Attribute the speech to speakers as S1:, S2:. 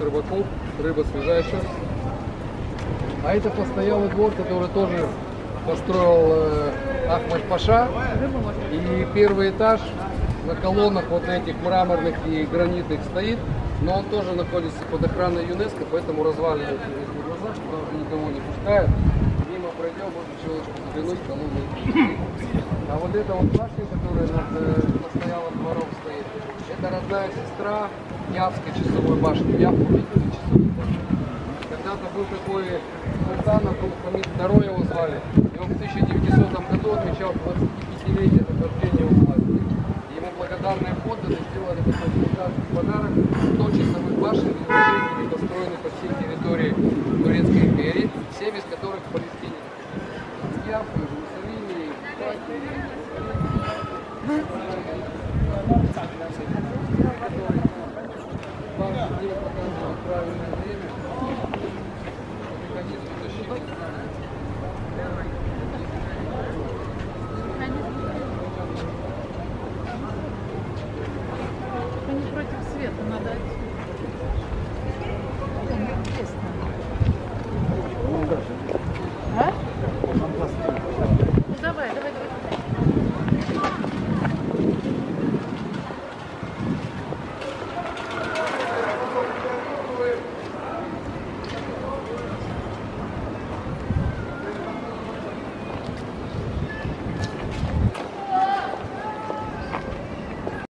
S1: рыбаков, рыба свежайшая. А это постоялый двор, который тоже построил э, Ахмад Паша. И первый этаж на колоннах вот этих мраморных и гранитных стоит, но он тоже находится под охраной ЮНЕСКО, поэтому разваливается здесь на глазах, правда никого не пускают. Мимо пройдем, можно щелочку заглянуть, колонны. А вот эта вот башня, которая над э, постоялым двором стоит, это родная сестра Явской часовой башни. Явку видели часовую башню? Когда-то был такой султан Абдул-Хамид II его звали, и он в 1900 году отмечал 25-летие нахождения у власти. Ему благодарные подданные сделали такой султанский подарок 100 часовых башен были построены по всей территории Турецкой империи, семь из которых в Палестине. Яфа, Иерусалиме, at the mother.